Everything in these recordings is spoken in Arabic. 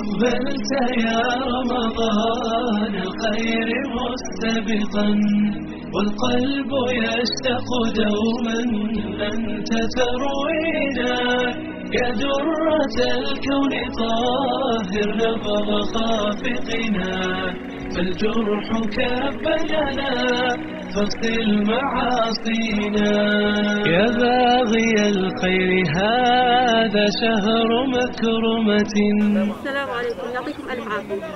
أقبلت يا رمضان الخير مستبقا. والقلب يشتاق دوما أنت تروينا يا درة الكون طاهر نبض خافقنا. فالجرح كبلنا فاغسل معاصينا. يا باغي الخير هذا شهر مكرمة. السلام عليكم. يعطيكم ألف عافية.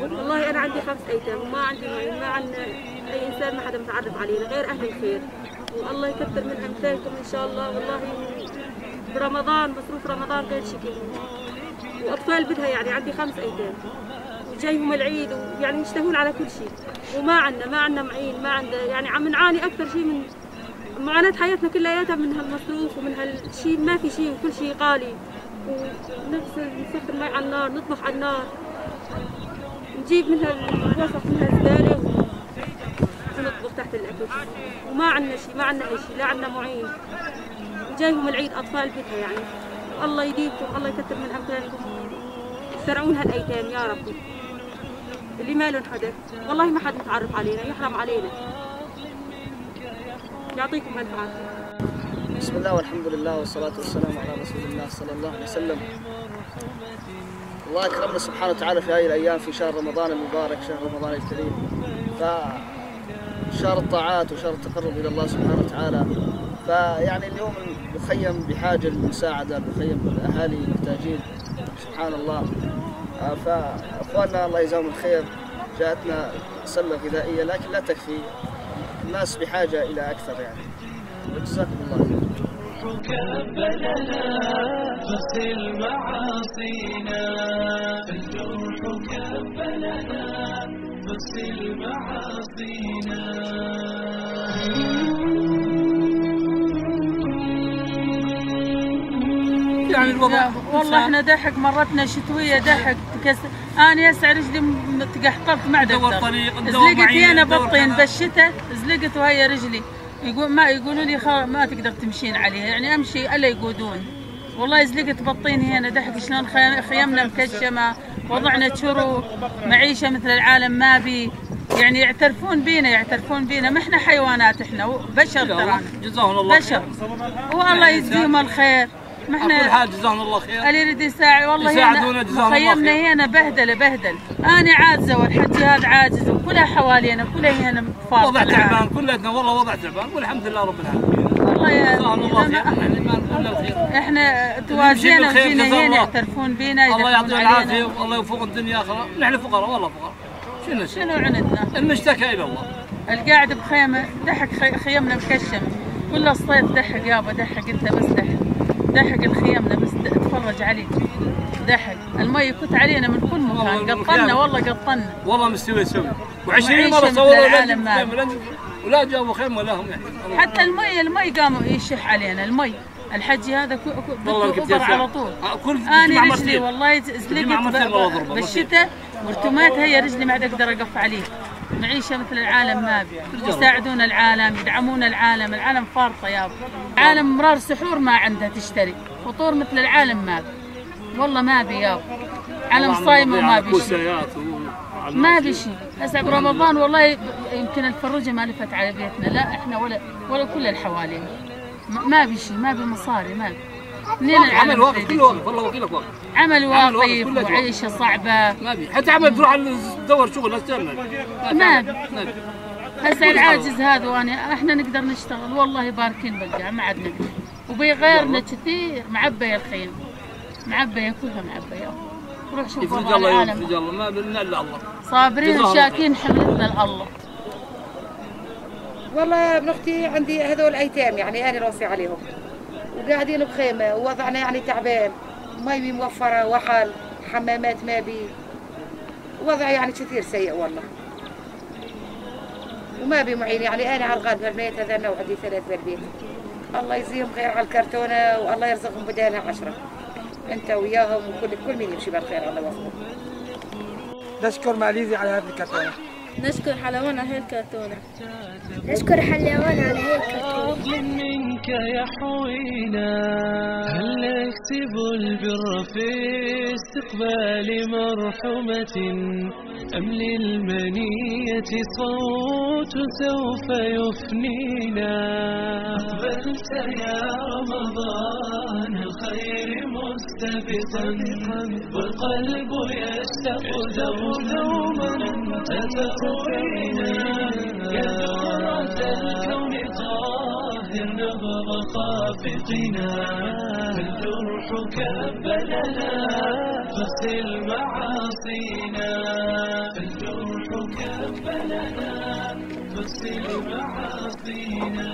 والله أنا عندي خمس أيتام وما عندي ما عندنا اي انسان ما حدا متعرف علينا غير أهل الخير. والله يكثر من أمثالكم إن شاء الله. والله برمضان مصروف رمضان غير شكل. وأطفال بدها يعني عندي خمس ايتام وجايهم العيد ويعني يشتهون على كل شيء. وما عندنا ما عندنا معين ما عندنا يعني عم نعاني أكثر شيء من معاناة حياتنا كلياتها من هالمصروف ومن هالشيء. ما في شيء وكل شيء غالي. ونغسل نسخن مي على النار نطبخ على النار. نجيب منها الوسخ منها الزبالة. ونطبخ تحت الأكل. وما عندنا شيء ما عندنا أي شيء لا عندنا معين. وجايهم العيد أطفال بدها يعني. الله يديمكم الله يكثر من أمثالكم. ترعون هالأيتام يا ربي. اللي ما لهم حدا والله ما حد متعرف علينا يحرم علينا. يعطيكم ألف عافية. بسم الله والحمد لله والصلاة والسلام على رسول الله صلى الله عليه وسلم. الله أكرمنا سبحانه وتعالى في هذه الأيام في شهر رمضان المبارك شهر رمضان الكريم. فشهر الطاعات وشهر التقرب إلى الله سبحانه وتعالى. فيعني اليوم المخيم بحاجة للمساعدة المخيم الأهالي محتاجين سبحان الله آه، فأخواننا الله يجزاهم الخير. جاءتنا سلة غذائية لكن لا تكفي. الناس بحاجة إلى أكثر يعني. وجزاكم الله خير. كبلنا فاغسل معاصينا. الجرح كبلنا معاصينا يعني الوضع والله إحنا دحك مرتنا شتوية دحك كس... أنا هسه رجلي تقحطرت ما ندور أقدر طريق ندور زلقت معين أنا كذا. بالشتاء زلقت وهي رجلي. يقول ما يقولوا لي خلاص ما تقدر تمشين عليها يعني أمشي ألا يقودون. والله زلقت بالطين هنا دحك شلون خي- خيمنا مكشمة وضعنا شروق معيشة مثل العالم ما بي. يعني يعترفون بينا يعترفون بينا. ما إحنا حيوانات إحنا بشر ترانا. جزاهم الله بشر. والله يجزيهم الخير. ما إحنا حال جزاهم الله خير. اللي يريد يساعد والله يساعدونا جزاهم الله خير. هنا بهدلة بهدل أنا عاجزة والحج هذا عاجز وكلها حوالينا كلها هنا وضع. تعبان كلنا والله وضع تعبان. والحمد لله رب العالمين. والله يا إحنا توازينا وجينا هنا. يعترفون بينا الله يدخلون يعطيه علينا. العافية والله يوفق الدنيا أخرى نحن فقراء والله فقراء. شنو شنو عندنا؟ المشتكى إلى الله. القاعد بخيمة دحك خي- خيمنا مكشم كل الصيف دحك يابا دحك أنت بس دحك. دحك الخيمنا بس اتفرج عليك. دحك. المي يكت علينا من كل مكان. قطنا. والله قطنا. والله مستوي يسوي. و20 وعيشة مرة صوروا العالم ولا جابوا خيم ولا هم يعني. حتى المي المي قاموا يشح علينا المي. الحجي هذا والله. على طول. آه، كل أنا رجلي. والله زلقت بالشتاء وارتميت هي رجلي ما عاد أقدر أقف عليه. معيشة مثل العالم ما بي يساعدون العالم يدعمون العالم. العالم فارطة يابا العالم مرار سحور ما عندها تشتري. فطور مثل العالم ما والله ما بي يابا عالم صايمه وما بي ما الماشي. بشي هسه برمضان والله يمكن الفروجة ما لفت على بيتنا. لا إحنا ولا ولا كل اللي حوالينا ما- ما بشي ما بمصاري ما بي منين عمل العالم واقف كله واقف والله وكيلك واقف. عمل واقف،. وعيشة صعبة. ما بي حتى عمل تروح تدور شغل ما ما بي هسه العاجز هذا وانا إحنا نقدر نشتغل والله باركين بالجامعة ما عاد نقدر. وبغيرنا كثير معبية الخيم. معبية كلها معبية. روح شوف يفرج الله العالم يفرج الله. ما بدنا إلا الله صابرين وشاكين حملتنا الله والله يا ابن أختي عندي هذول أيتام يعني أنا راسي عليهم. وقاعدين بخيمة ووضعنا يعني تعبان. مي موفرة وحل حمامات ما بي وضع يعني كثير سيء والله. وما بي معين يعني أنا على الغالب في البيت هذا أنا وعندي ثلاث في البيت الله يجزيهم خير على الكرتونة والله يرزقهم بدالها عشرة. أنت وياهم وكل كل مين يمشي بالخير الله يوفقه نشكر ماليزيا على هذه الكرتونه نشكر حلوان على هاي الكرتونة نشكر حلوان على هيك الكرتونة فضل منك يحوينا هل نكسب البر في استقبال مرحمة أم للمنية صوت سوف يفنينا. أقبلت يا رمضان الخير مستبقا. والقلب يشتاق دوما. أنت تروينا يا ذرة الكون طاهر نبض خافقنا فالجرح كبلنا فاغسل معاصينا فالجرح كبلنا فاغسل معاصينا